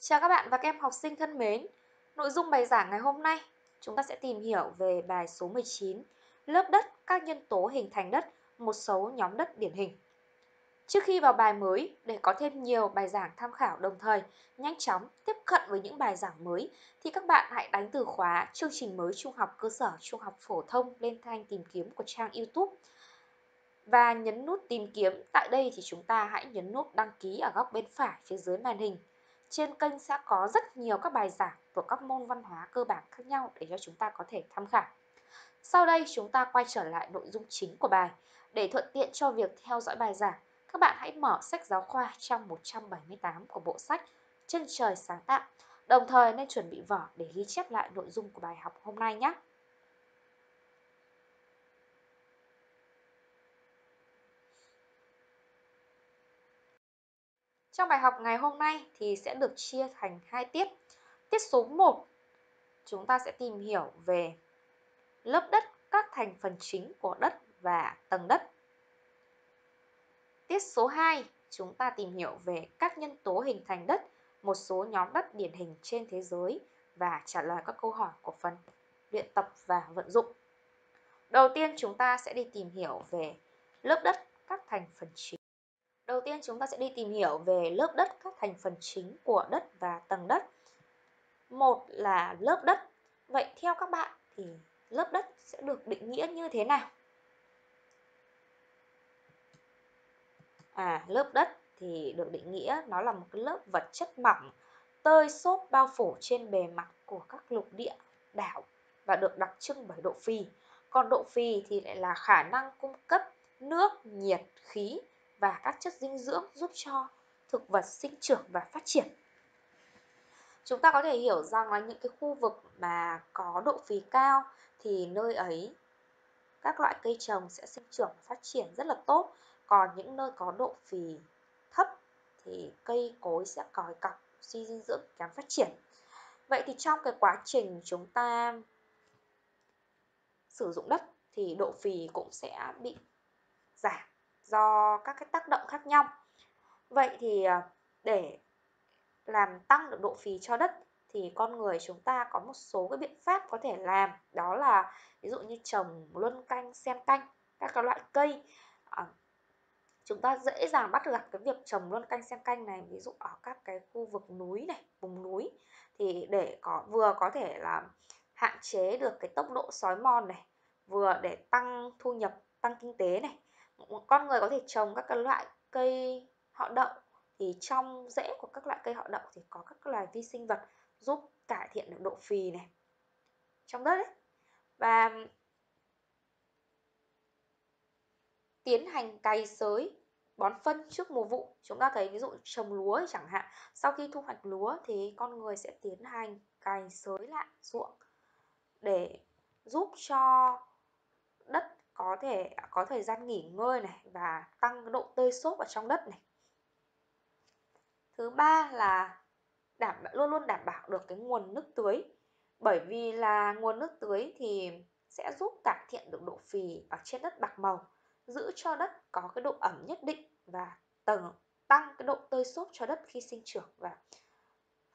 Chào các bạn và các em học sinh thân mến. Nội dung bài giảng ngày hôm nay, chúng ta sẽ tìm hiểu về bài số 19, lớp đất, các nhân tố hình thành đất, một số nhóm đất điển hình. Trước khi vào bài mới, để có thêm nhiều bài giảng tham khảo đồng thời nhanh chóng tiếp cận với những bài giảng mới, thì các bạn hãy đánh từ khóa chương trình mới trung học cơ sở, trung học phổ thông lên thanh tìm kiếm của trang YouTube và nhấn nút tìm kiếm. Tại đây thì chúng ta hãy nhấn nút đăng ký ở góc bên phải phía dưới màn hình trên kênh sẽ có rất nhiều các bài giảng của các môn văn hóa cơ bản khác nhau để cho chúng ta có thể tham khảo. Sau đây chúng ta quay trở lại nội dung chính của bài. Để thuận tiện cho việc theo dõi bài giảng, các bạn hãy mở sách giáo khoa trang 178 của bộ sách Chân trời sáng tạo. Đồng thời nên chuẩn bị vở để ghi chép lại nội dung của bài học hôm nay nhé. Trong bài học ngày hôm nay thì sẽ được chia thành hai tiết. Tiết số 1 chúng ta sẽ tìm hiểu về lớp đất, các thành phần chính của đất và tầng đất. Tiết số 2 chúng ta tìm hiểu về các nhân tố hình thành đất, một số nhóm đất điển hình trên thế giới và trả lời các câu hỏi của phần luyện tập và vận dụng. Đầu tiên chúng ta sẽ đi tìm hiểu về lớp đất, các thành phần chính. Đầu tiên chúng ta sẽ đi tìm hiểu về lớp đất, các thành phần chính của đất và tầng đất. Một là lớp đất. Vậy theo các bạn thì lớp đất sẽ được định nghĩa như thế nào? À, lớp đất thì được định nghĩa nó là một cái lớp vật chất mỏng, tơi xốp bao phủ trên bề mặt của các lục địa, đảo và được đặc trưng bởi độ phì. Còn độ phì thì lại là khả năng cung cấp nước, nhiệt, khí và các chất dinh dưỡng giúp cho thực vật sinh trưởng và phát triển. Chúng ta có thể hiểu rằng là những cái khu vực mà có độ phì cao thì nơi ấy các loại cây trồng sẽ sinh trưởng và phát triển rất là tốt. Còn những nơi có độ phì thấp thì cây cối sẽ còi cọc, suy dinh dưỡng kém phát triển. Vậy thì trong cái quá trình chúng ta sử dụng đất thì độ phì cũng sẽ bị giảm do các cái tác động khác nhau. Vậy thì ờ, để làm tăng được độ phì cho đất thì con người chúng ta có một số cái biện pháp có thể làm đó là ví dụ như trồng luân canh, xen canh các cái loại cây à, chúng ta dễ dàng bắt gặp cái việc trồng luân canh xen canh này ví dụ ở các cái khu vực núi này vùng núi thì để có vừa có thể là hạn chế được cái tốc độ sói mòn này vừa để tăng thu nhập tăng kinh tế này con người có thể trồng các cái loại cây họ đậu thì trong rễ của các loại cây họ đậu thì có các loài vi sinh vật giúp cải thiện được độ phì này, trong đất ấy. và tiến hành cày sới, bón phân trước mùa vụ chúng ta thấy ví dụ trồng lúa chẳng hạn, sau khi thu hoạch lúa thì con người sẽ tiến hành cày sới lại ruộng để giúp cho đất có thể, có thời gian nghỉ ngơi này và tăng độ tơi xốp ở trong đất này. Thứ ba là đảm, luôn luôn đảm bảo được cái nguồn nước tưới. Bởi vì là nguồn nước tưới thì sẽ giúp cải thiện được độ phì ở trên đất bạc màu, giữ cho đất có cái độ ẩm nhất định và tầng, tăng cái độ tơi xốp cho đất khi sinh trưởng và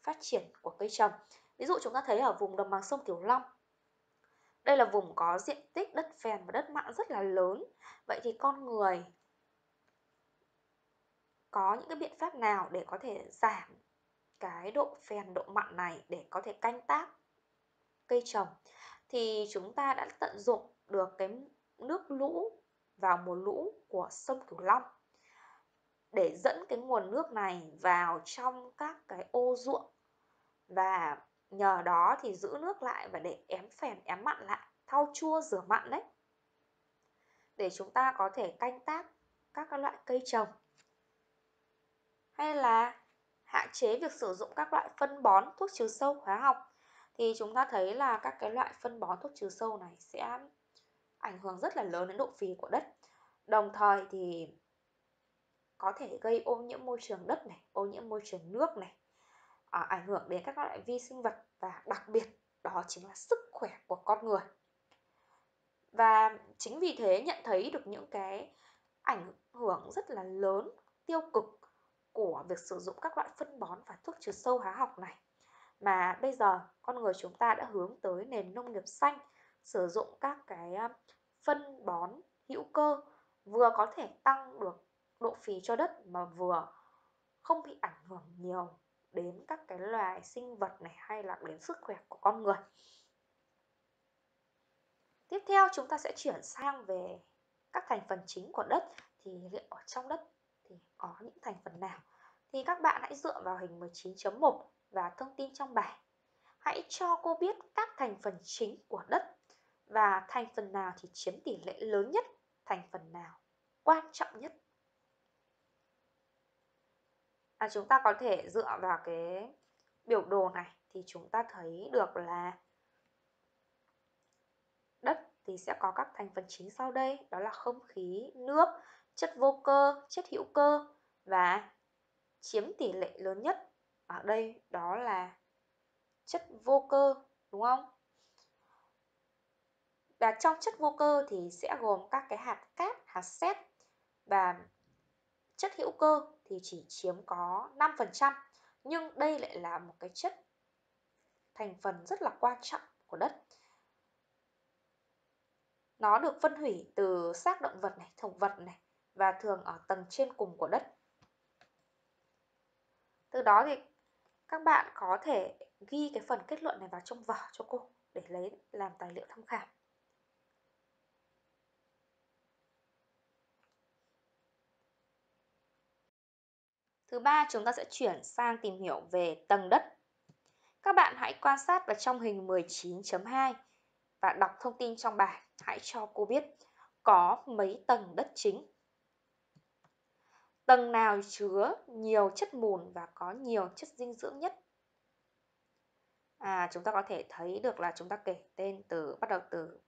phát triển của cây trồng. Ví dụ chúng ta thấy ở vùng đồng bằng sông Cửu Long đây là vùng có diện tích đất phèn và đất mặn rất là lớn. Vậy thì con người có những cái biện pháp nào để có thể giảm cái độ phèn, độ mặn này để có thể canh tác cây trồng? Thì chúng ta đã tận dụng được cái nước lũ vào mùa lũ của sông Cửu Long để dẫn cái nguồn nước này vào trong các cái ô ruộng và nhờ đó thì giữ nước lại và để ém phèn, ém mặn lại, thau chua rửa mặn đấy. Để chúng ta có thể canh tác các loại cây trồng. Hay là hạn chế việc sử dụng các loại phân bón thuốc trừ sâu hóa học, thì chúng ta thấy là các cái loại phân bón thuốc trừ sâu này sẽ ảnh hưởng rất là lớn đến độ phì của đất. Đồng thời thì có thể gây ô nhiễm môi trường đất này, ô nhiễm môi trường nước này à, ảnh hưởng đến các loại vi sinh vật và đặc biệt đó chính là sức khỏe của con người. Và chính vì thế nhận thấy được những cái ảnh hưởng rất là lớn tiêu cực của việc sử dụng các loại phân bón và thuốc trừ sâu hóa học này. Mà bây giờ con người chúng ta đã hướng tới nền nông nghiệp xanh sử dụng các cái ờ, phân bón hữu cơ vừa có thể tăng được độ phì cho đất mà vừa không bị ảnh hưởng nhiều đến các cái loài sinh vật này hay là đến sức khỏe của con người. Tiếp theo chúng ta sẽ chuyển sang về các thành phần chính của đất thì liệu ở trong đất thì có những thành phần nào? Thì các bạn hãy dựa vào hình 19.1 và thông tin trong bài. Hãy cho cô biết các thành phần chính của đất và thành phần nào thì chiếm tỷ lệ lớn nhất, thành phần nào quan trọng nhất. À, chúng ta có thể dựa vào cái biểu đồ này thì chúng ta thấy được là đất thì sẽ có các thành phần chính sau đây. Đó là không khí, nước, chất vô cơ, chất hữu cơ và chiếm tỷ lệ lớn nhất ở đây. Đó là chất vô cơ đúng không? Và trong chất vô cơ thì sẽ gồm các cái hạt cát, hạt sét và chất hữu cơ thì chỉ chiếm có 5%, nhưng đây lại là một cái chất thành phần rất là quan trọng của đất. Nó được phân hủy từ xác động vật này, thực vật này và thường ở tầng trên cùng của đất. Từ đó thì các bạn có thể ghi cái phần kết luận này vào trong vở cho cô để lấy làm tài liệu tham khảo. Thứ ba, chúng ta sẽ chuyển sang tìm hiểu về tầng đất. Các bạn hãy quan sát vào trong hình 19.2 và đọc thông tin trong bài. Hãy cho cô biết có mấy tầng đất chính. Tầng nào chứa nhiều chất mùn và có nhiều chất dinh dưỡng nhất? À, chúng ta có thể thấy được là chúng ta kể tên từ bắt đầu từ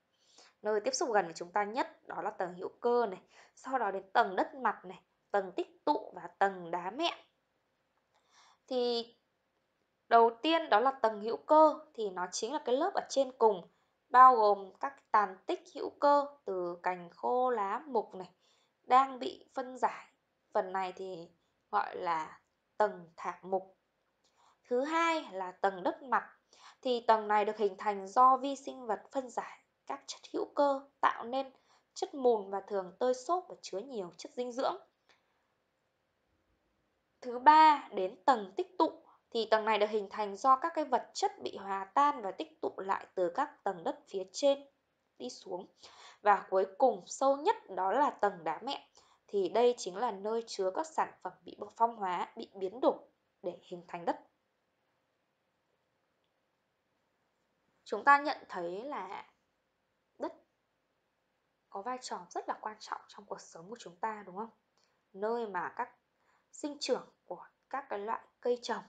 nơi tiếp xúc gần với chúng ta nhất đó là tầng hữu cơ này, sau đó đến tầng đất mặt này, tầng tích tụ và tầng đá mẹ. Thì đầu tiên đó là tầng hữu cơ, thì nó chính là cái lớp ở trên cùng, bao gồm các tàn tích hữu cơ từ cành khô lá mục này, đang bị phân giải. Phần này thì gọi là tầng thảm mục. Thứ hai là tầng đất mặt, thì tầng này được hình thành do vi sinh vật phân giải, các chất hữu cơ tạo nên chất mùn và thường tơi xốp và chứa nhiều chất dinh dưỡng. Thứ ba đến tầng tích tụ thì tầng này được hình thành do các cái vật chất bị hòa tan và tích tụ lại từ các tầng đất phía trên đi xuống. Và cuối cùng sâu nhất đó là tầng đá mẹ thì đây chính là nơi chứa các sản phẩm bị phong hóa, bị biến đổi để hình thành đất. Chúng ta nhận thấy là đất có vai trò rất là quan trọng trong cuộc sống của chúng ta đúng không? Nơi mà các sinh trưởng của các cái loại cây trồng.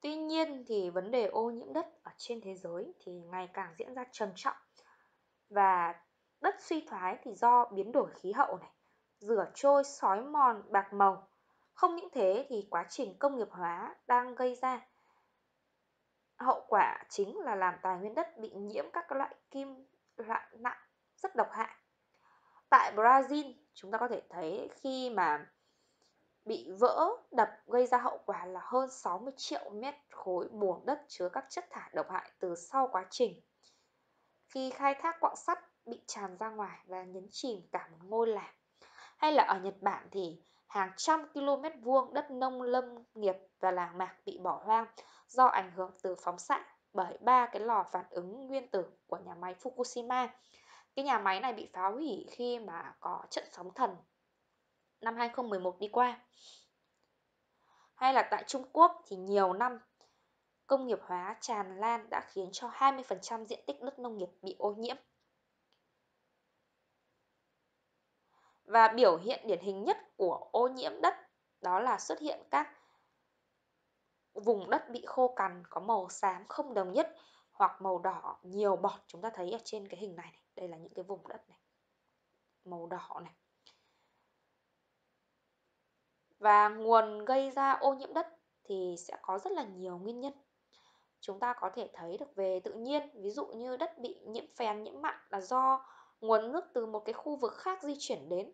Tuy nhiên thì vấn đề ô nhiễm đất ở trên thế giới thì ngày càng diễn ra trầm trọng và đất suy thoái thì do biến đổi khí hậu này, rửa trôi, sói mòn, bạc màu. Không những thế thì quá trình công nghiệp hóa đang gây ra hậu quả chính là làm tài nguyên đất bị nhiễm các loại kim loại nặng rất độc hại. Tại Brazil, chúng ta có thể thấy khi mà bị vỡ đập gây ra hậu quả là hơn 60 triệu mét khối bùn đất chứa các chất thải độc hại từ sau quá trình. Khi khai thác quặng sắt bị tràn ra ngoài và nhấn chìm cả một ngôi làng. Hay là ở Nhật Bản thì hàng trăm km vuông đất nông lâm nghiệp và làng mạc bị bỏ hoang do ảnh hưởng từ phóng xạ bởi ba cái lò phản ứng nguyên tử của nhà máy Fukushima. Cái nhà máy này bị phá hủy khi mà có trận sóng thần năm 2011 đi qua. Hay là tại Trung Quốc thì nhiều năm công nghiệp hóa tràn lan đã khiến cho 20% diện tích đất nông nghiệp bị ô nhiễm. Và biểu hiện điển hình nhất của ô nhiễm đất đó là xuất hiện các vùng đất bị khô cằn có màu xám không đồng nhất hoặc màu đỏ nhiều bọt chúng ta thấy ở trên cái hình này, này. đây là những cái vùng đất này. Màu đỏ này. Và nguồn gây ra ô nhiễm đất thì sẽ có rất là nhiều nguyên nhân. Chúng ta có thể thấy được về tự nhiên ví dụ như đất bị nhiễm phèn nhiễm mặn là do nguồn nước từ một cái khu vực khác di chuyển đến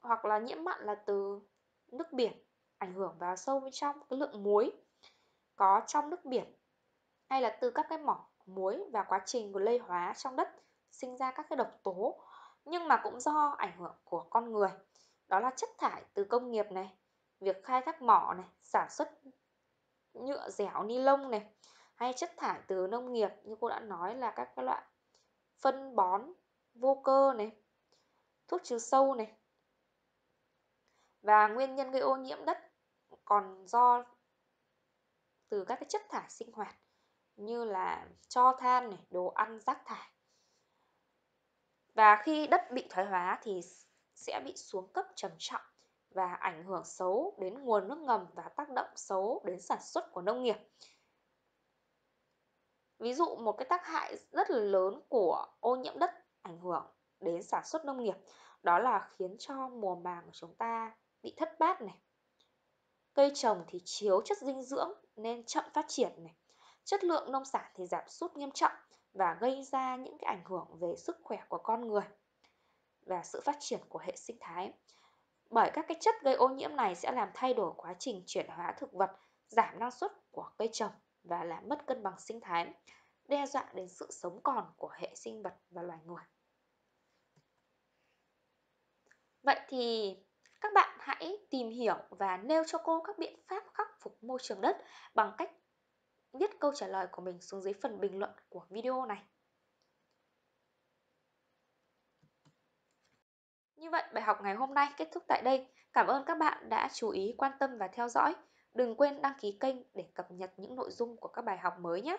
hoặc là nhiễm mặn là từ nước biển ảnh hưởng vào sâu bên trong cái lượng muối có trong nước biển hay là từ các cái mỏ muối và quá trình của lây hóa trong đất sinh ra các cái độc tố, nhưng mà cũng do ảnh hưởng của con người. Đó là chất thải từ công nghiệp này, việc khai thác mỏ này, sản xuất nhựa dẻo ni lông này, hay chất thải từ nông nghiệp như cô đã nói là các cái loại phân bón, vô cơ này, thuốc trừ sâu này. Và nguyên nhân gây ô nhiễm đất còn do từ các cái chất thải sinh hoạt như là cho than này, đồ ăn, rác thải. Và khi đất bị thoái hóa thì sẽ bị xuống cấp trầm trọng và ảnh hưởng xấu đến nguồn nước ngầm và tác động xấu đến sản xuất của nông nghiệp. Ví dụ một cái tác hại rất là lớn của ô nhiễm đất ảnh hưởng đến sản xuất nông nghiệp đó là khiến cho mùa màng của chúng ta bị thất bát này. Cây trồng thì chiếu chất dinh dưỡng nên chậm phát triển này. Chất lượng nông sản thì giảm sút nghiêm trọng và gây ra những cái ảnh hưởng về sức khỏe của con người và sự phát triển của hệ sinh thái. Bởi các cái chất gây ô nhiễm này sẽ làm thay đổi quá trình chuyển hóa thực vật, giảm năng suất của cây trồng và làm mất cân bằng sinh thái, đe dọa đến sự sống còn của hệ sinh vật và loài người. Vậy thì các bạn hãy tìm hiểu và nêu cho cô các biện pháp khắc phục môi trường đất bằng cách viết câu trả lời của mình xuống dưới phần bình luận của video này. Như vậy, bài học ngày hôm nay kết thúc tại đây. Cảm ơn các bạn đã chú ý, quan tâm và theo dõi. Đừng quên đăng ký kênh để cập nhật những nội dung của các bài học mới nhé.